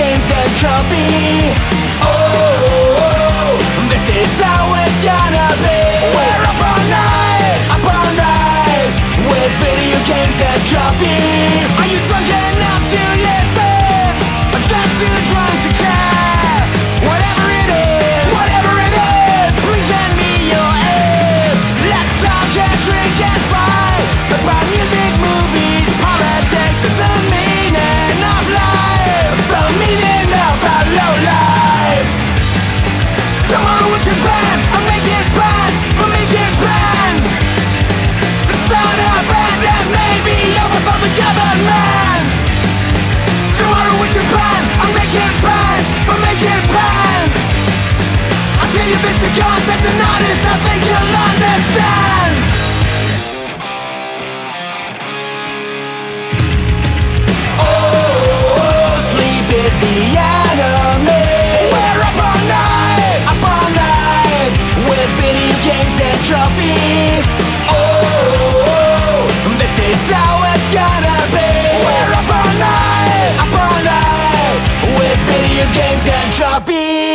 games and trophy. Oh. we you find Trophy. Oh, this is how it's gonna be We're up all night, up all night With video games and trophies